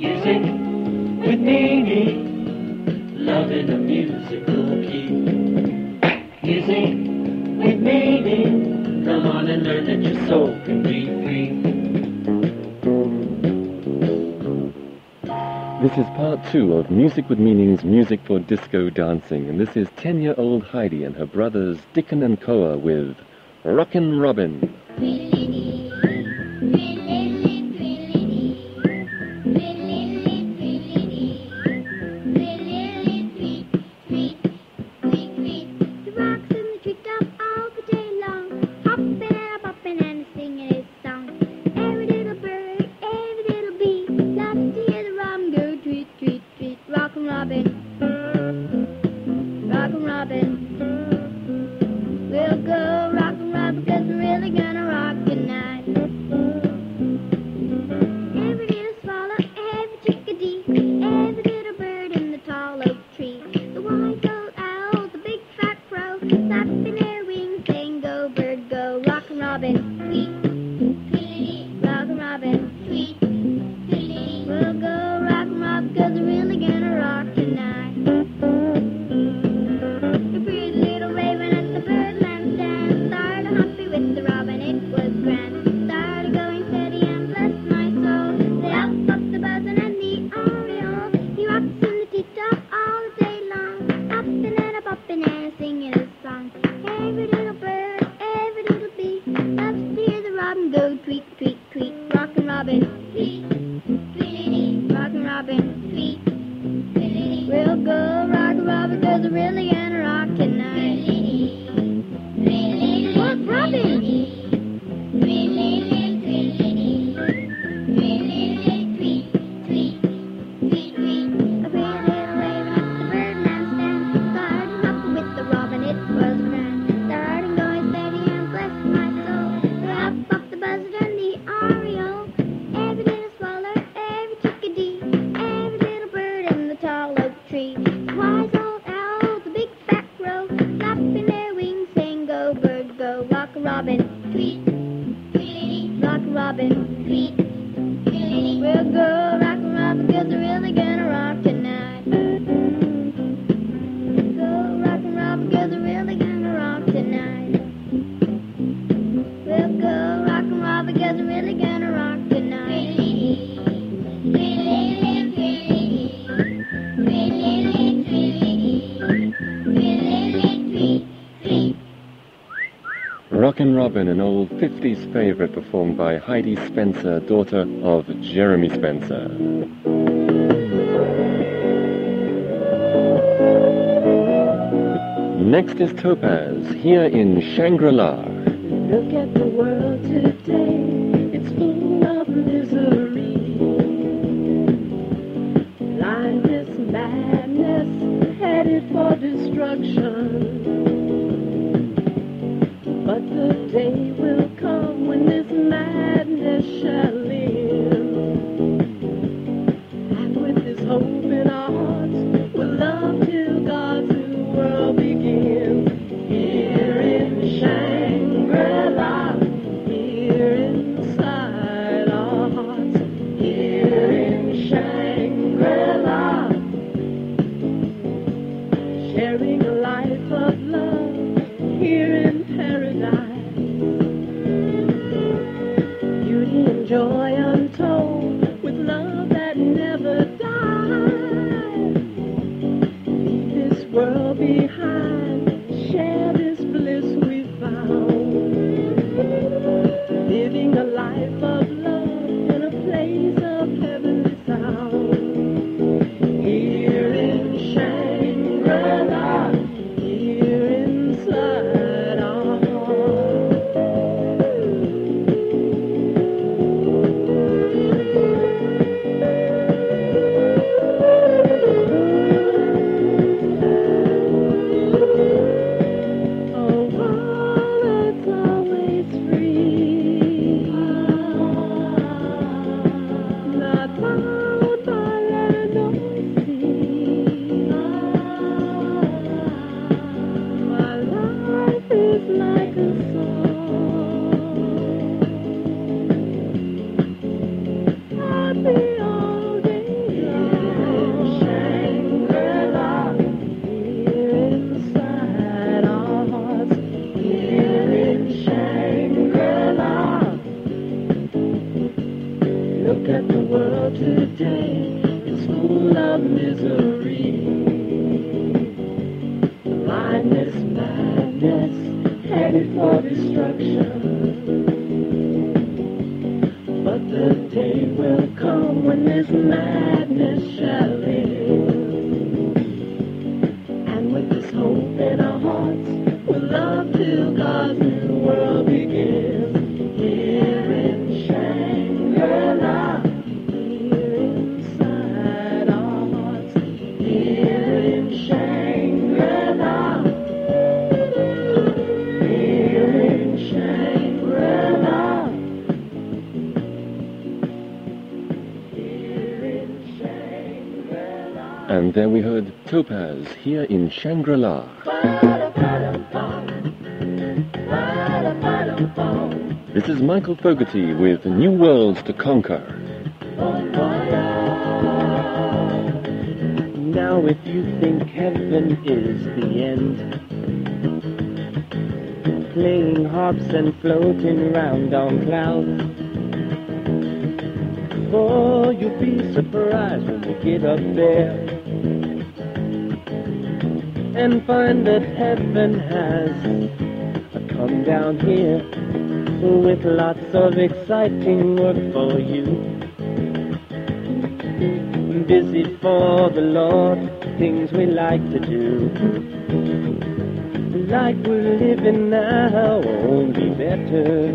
music with meaning, love in a musical key. Music with meaning, come on and learn that your soul can be free. This is part two of Music with Meaning's Music for Disco Dancing, and this is 10 year old Heidi and her brothers Dickon and Koa with Rockin' Robin. an old 50s favorite performed by Heidi Spencer, daughter of Jeremy Spencer. Next is Topaz, here in Shangri-La. Look at the world today. The day will come when this madness. And there we heard Topaz here in Shangri-La. This is Michael Fogarty with New Worlds to Conquer. Now if you think heaven is the end Playing harps and floating round on clouds Oh, you'll be surprised when we get up there And find that heaven has come down here With lots of exciting work for you busy for the Lord, things we like to do. Like we're living now, only better.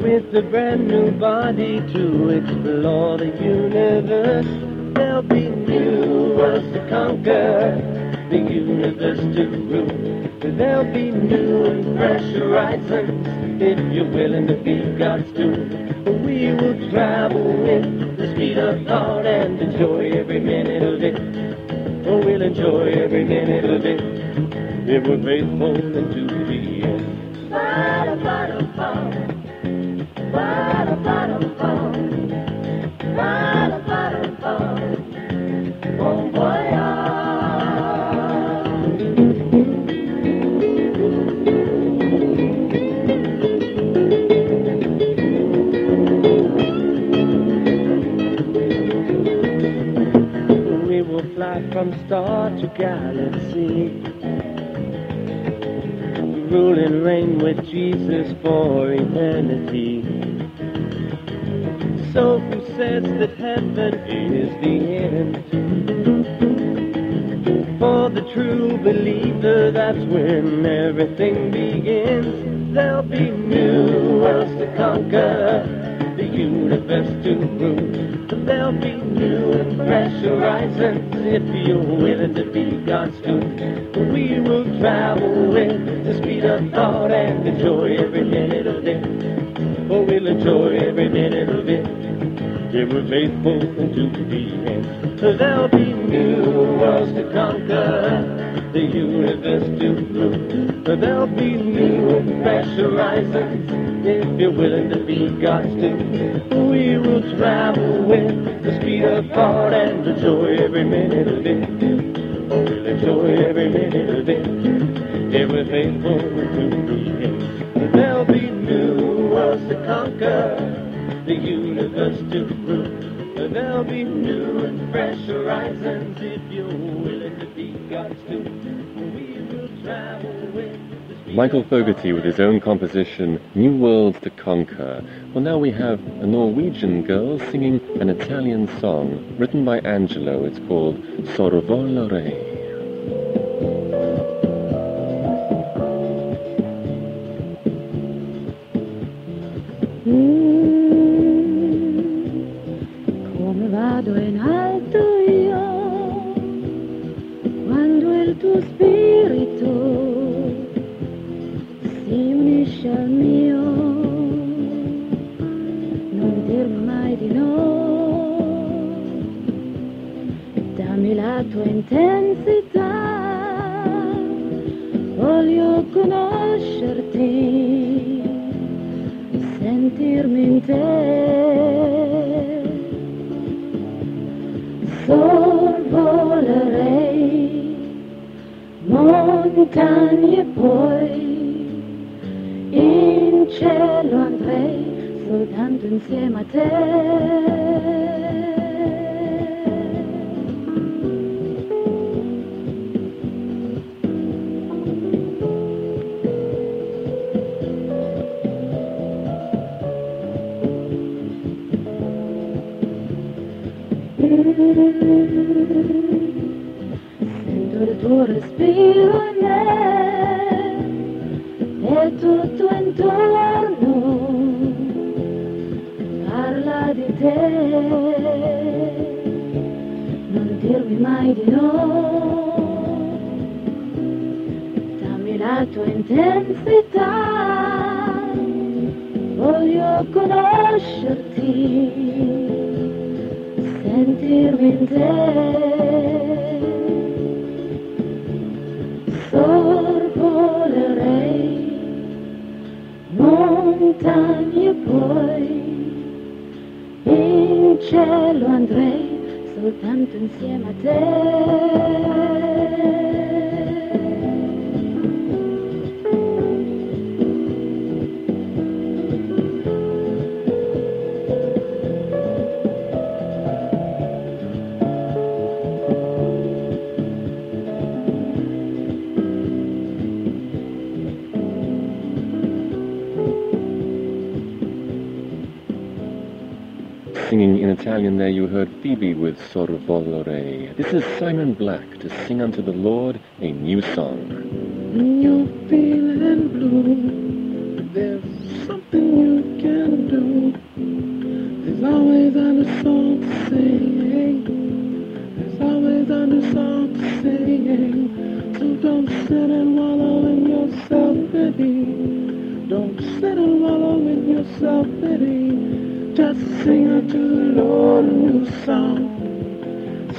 With a brand new body to explore the universe, there'll be new worlds to conquer, the universe to rule. There'll be new and fresh horizons if you're willing to be God's tool. We will travel with the speed of thought and enjoy every minute of it. Oh, we'll enjoy every minute of it if we're faithful the from star to galaxy. Rule and reign with Jesus for eternity. So who says that heaven is the end? For the true believer, that's when everything begins. There'll be new worlds to conquer, the universe to rule. There'll be new and fresh horizons if you're willing to be God's tool. We will travel with the speed of thought and enjoy every minute of it. Oh, we'll enjoy every minute of it. If we're faithful unto the end. There'll be new worlds to conquer, the universe to rule. There'll be new fresh horizons if you're willing to be God's tool. We will travel with the speed of thought and enjoy every minute of it. Be new and fresh horizons if you're willing to be God's tool. We will travel with the speed Michael of Fogarty with his own composition, New Worlds to Conquer. Well, now we have a Norwegian girl singing an Italian song written by Angelo. It's called Sorvolerei. Come mm. Vado in alto io quando il tuo spirito si unisce al mio. Non dirmi mai di no, dammi la tua intensità, voglio conoscerti, sentirmi in te. Sorvolerei montagne poi in cielo andrei soltanto insieme a te. Sento il tuo respiro in me e tutto intorno parla di te. Non dirmi mai di no, dammi la tua intensità, voglio conoscerti sentirmi in te. Sorvolerei montagne poi, in cielo andrei soltanto insieme a te. Singing in Italian there you heard Phoebe with Sorvolerei. This is Simon Black to sing unto the Lord a new song. When you're feeling blue, there's something you can do. There's always a new song to sing. There's always a new song to sing. So don't sit and wallow in your self-pity. Don't sit and wallow in your self-pity. Sing unto the Lord a new song.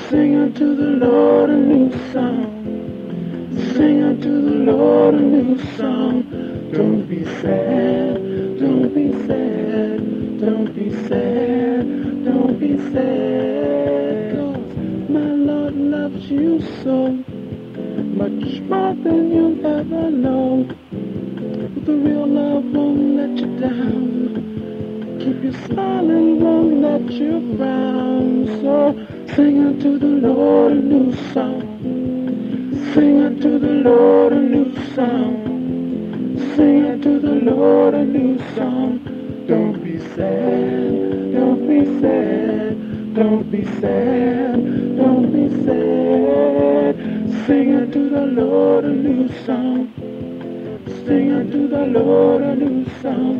Sing unto the Lord a new song. Sing unto the Lord a new song. Don't be sad, don't be sad, don't be sad, don't be sad. 'Cause my Lord loves you so much more than you'll ever know. The real love won't let you down. Keep you smiling, won't let you frown. So sing unto the Lord a new song. Sing unto the Lord a new song. Sing unto the Lord a new song. Don't be sad, don't be sad, don't be sad, don't be sad. Sing unto the Lord a new song. Sing unto the Lord a new song.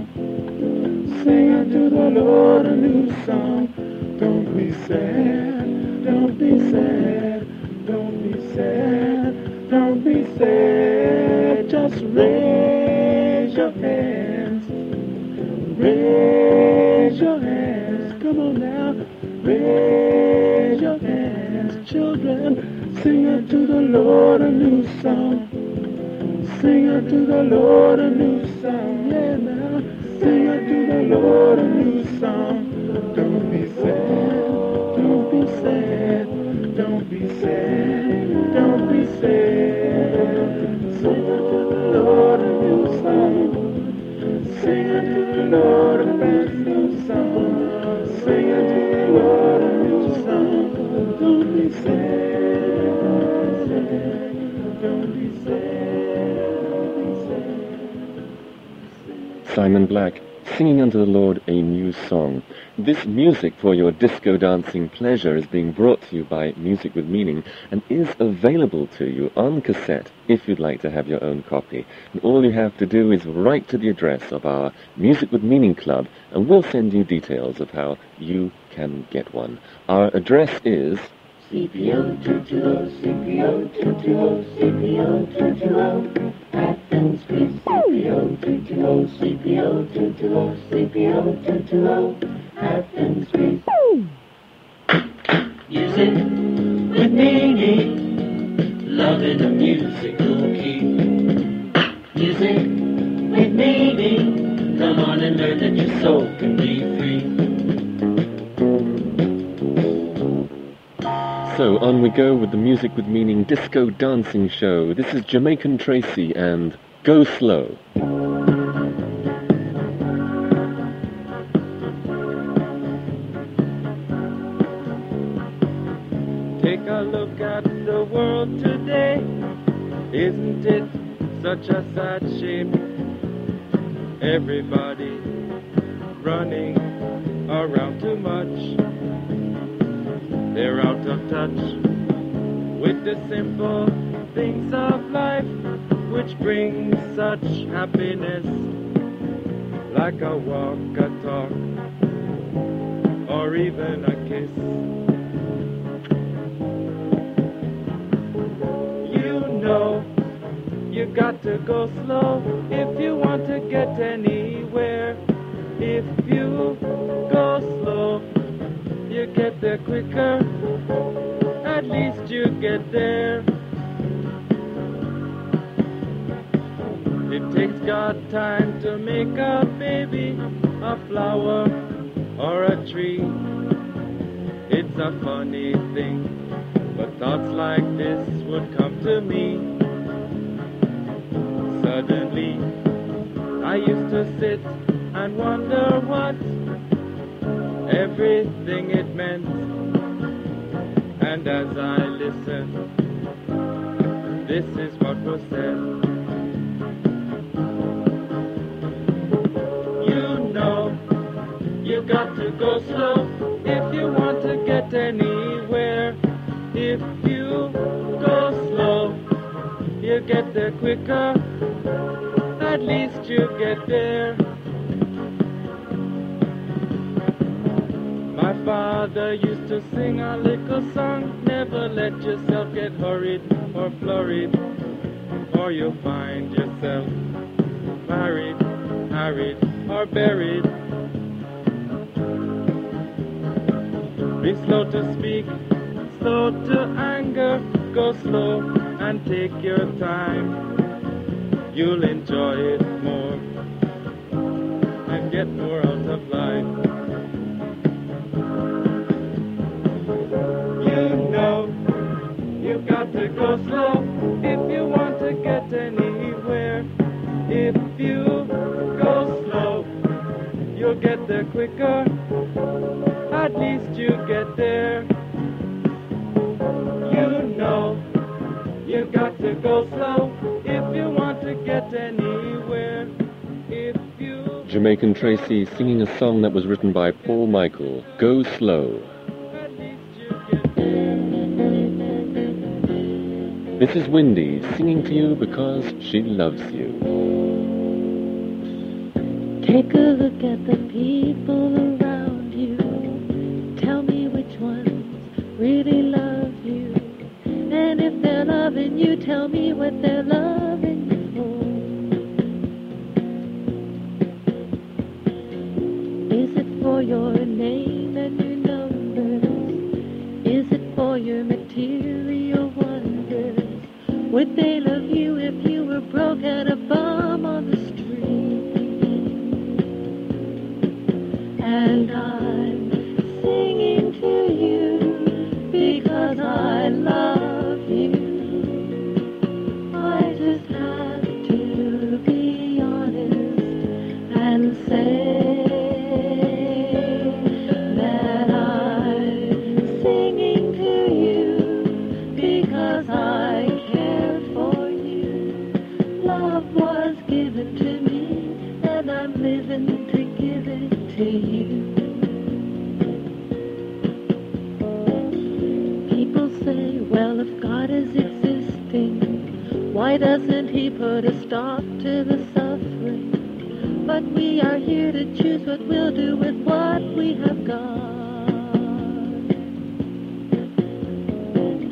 Sing unto the Lord a new song. Don't be sad, don't be sad, don't be sad, don't be sad. Just raise your hands, raise your hands. Come on now, raise your hands, children. Sing unto the Lord a new song. Sing unto the Lord a new song. Yeah, now. Sing unto Simon Black, singing unto the Lord a new song. This music for your disco dancing pleasure is being brought to you by Music with Meaning and is available to you on cassette if you'd like to have your own copy. And all you have to do is write to the address of our Music with Meaning Club and we'll send you details of how you can get one. Our address is CPO 220, CPO 220, CPO 220, Athens, Greece. CPO 220, CPO 220, CPO 220, Athens, Greece. Music with meaning, loving a musical key. Music with meaning, come on and learn that your soul can be on we go with the Music with Meaning Disco Dancing Show. This is Jamaican Tracy and Go Slow. Take a look at the world today. Isn't it such a sad happiness like a walk, a talk, or even a kiss. You know you got to go slow if you want to get anywhere. If you go slow, you get there quicker. At least you get there. Takes God time to make a baby, a flower, or a tree. It's a funny thing, but thoughts like this would come to me. Suddenly, I used to sit and wonder what everything it meant. And as I listened, this is what was said. Go slow if you want to get anywhere. If you go slow, you get there quicker. At least you get there. My father used to sing a little song. Never let yourself get hurried or flurried, or you'll find yourself married, harried, or buried. Be slow to speak, slow to anger, go slow and take your time. You'll enjoy it more and get more out of life. You know you've got to go slow if you want to get anywhere. If you go slow, you'll get there quicker. At you get there. You know you got to go slow if you want to get anywhere. If you Jamaican Tracy singing a song that was written by Paul Michael, Go Slow. at least you get there. This is Windy singing to you because she loves you. Take a look at the people really love you. And if they're loving you, tell me what they're loving you for. Is it for your name and your numbers? Is it for your material wonders? Would they love you if you were broke and a bum on the street? And I'm put a stop to the suffering? But we are here to choose what we'll do with what we have got.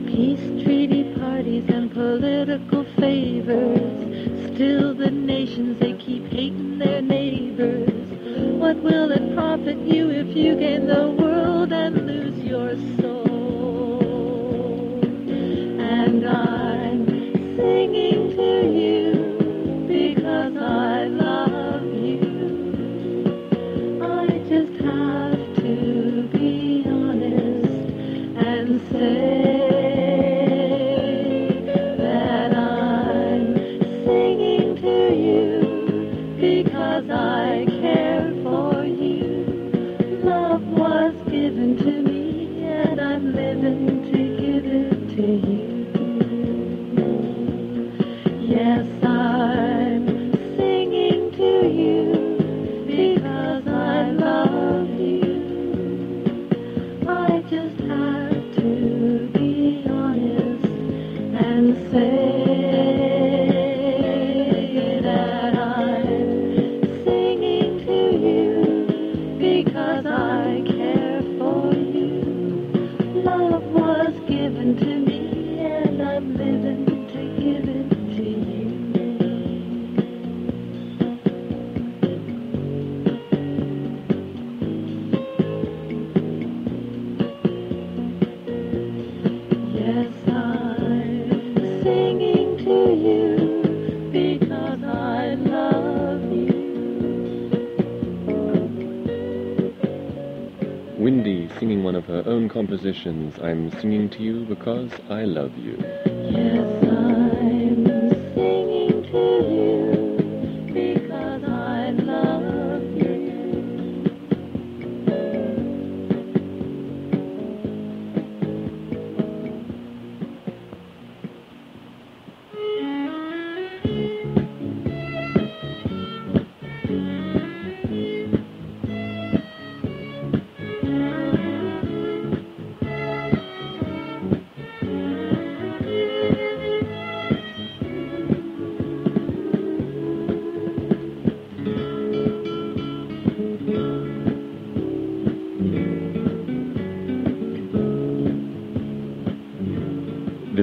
Peace treaty parties and political favors. Still the nations, they keep hating their neighbors. What will it profit you if you gain the world and I'm singing to you because I love you.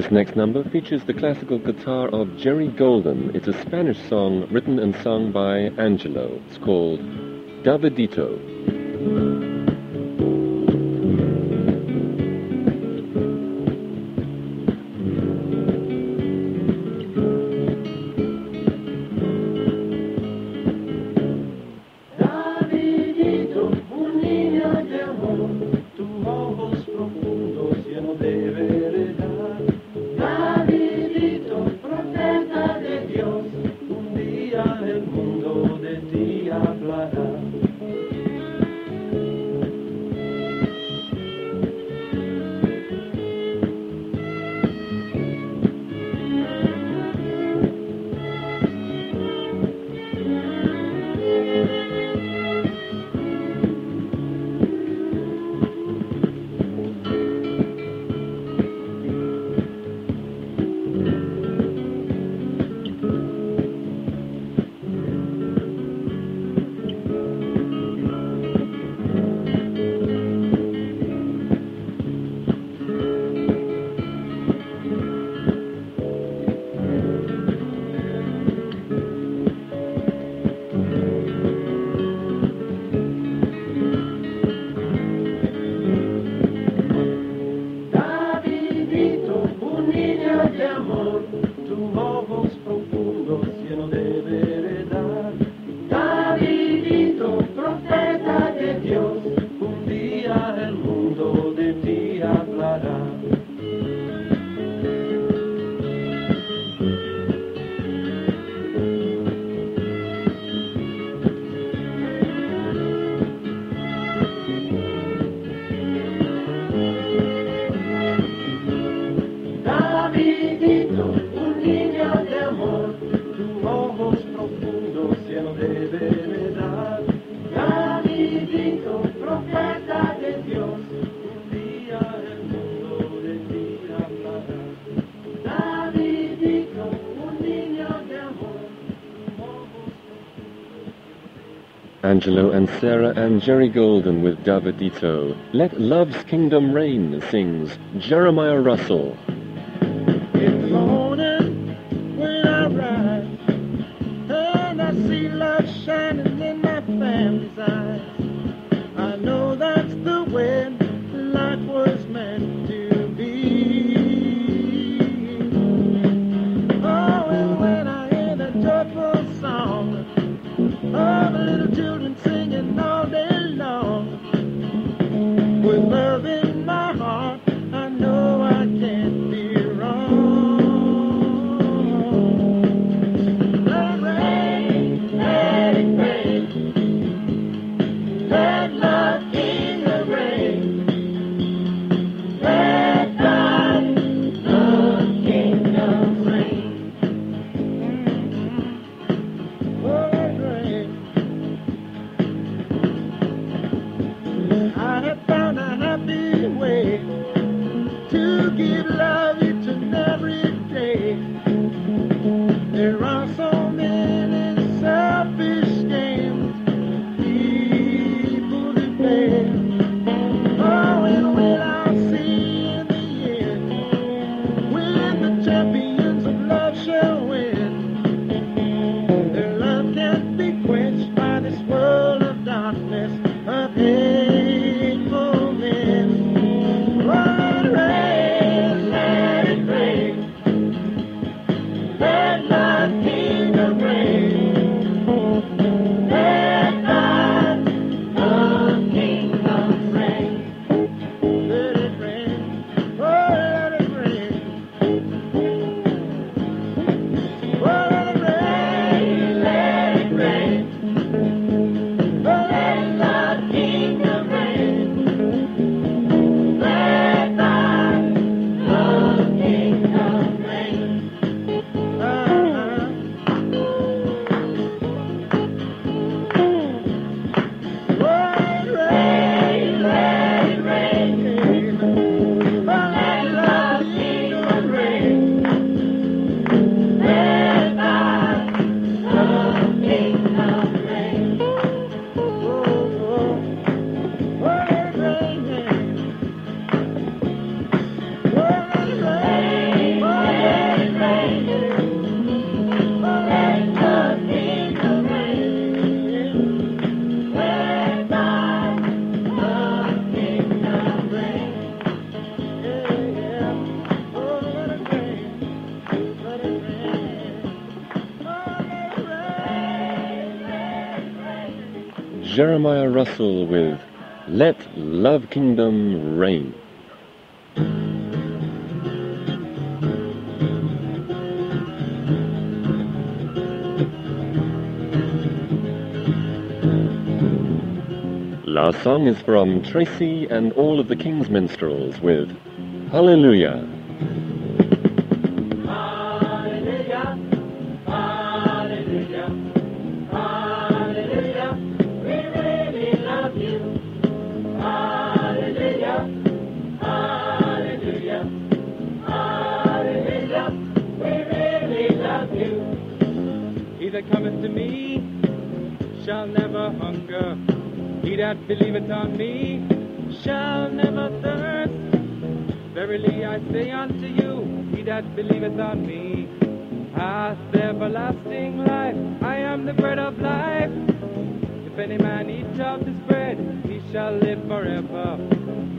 This next number features the classical guitar of Jerry Golden. It's a Spanish song written and sung by Angelo. It's called Davidito. Angelo and Sarah and Jerry Golden with Davidito. Let Love's Kingdom Reign sings Jeremiah Russell. Jeremiah Russell with Let Love Kingdom Reign. Last song is from Tracy and all of the King's Minstrels with Hallelujah. Any man eat of this bread, he shall live forever.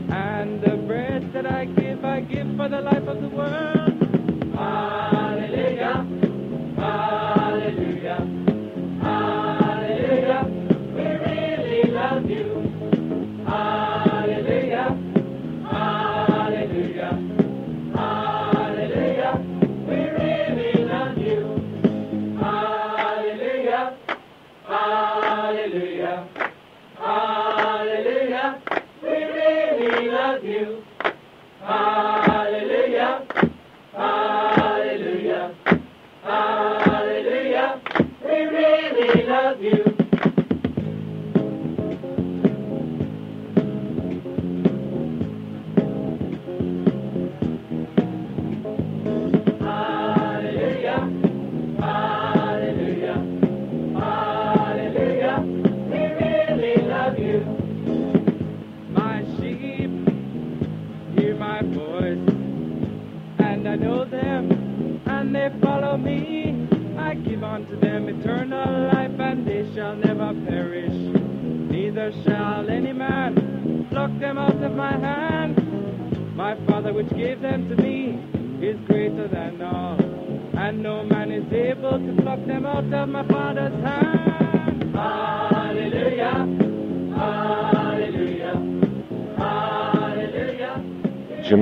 And the bread that I give, I give for the life of the world.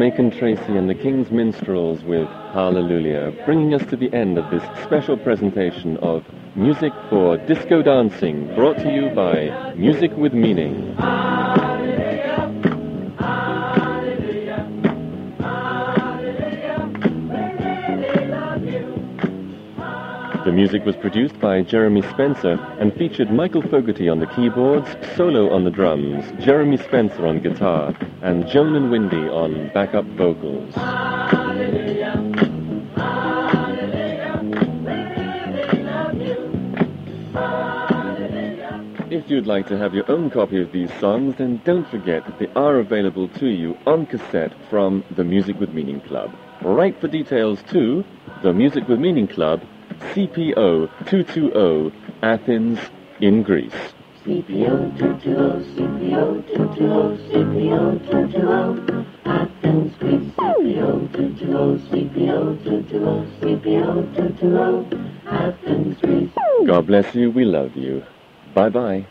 Jamaican Tracy and the King's Minstrels with Hallelujah, bringing us to the end of this special presentation of Music for Disco Dancing, brought to you by Music with Meaning. The music was produced by Jeremy Spencer and featured Michael Fogarty on the keyboards, solo on the drums, Jeremy Spencer on guitar, and Joan and Windy on backup vocals. If you'd like to have your own copy of these songs, then don't forget that they are available to you on cassette from the Music with Meaning Club. Write for details to the Music with Meaning Club, CPO 220, Athens, in Greece. CPO 220, CPO 220, CPO 220, Athens, Greece. CPO 220, CPO 220, CPO 220, Athens, Greece. God bless you. We love you. Bye bye.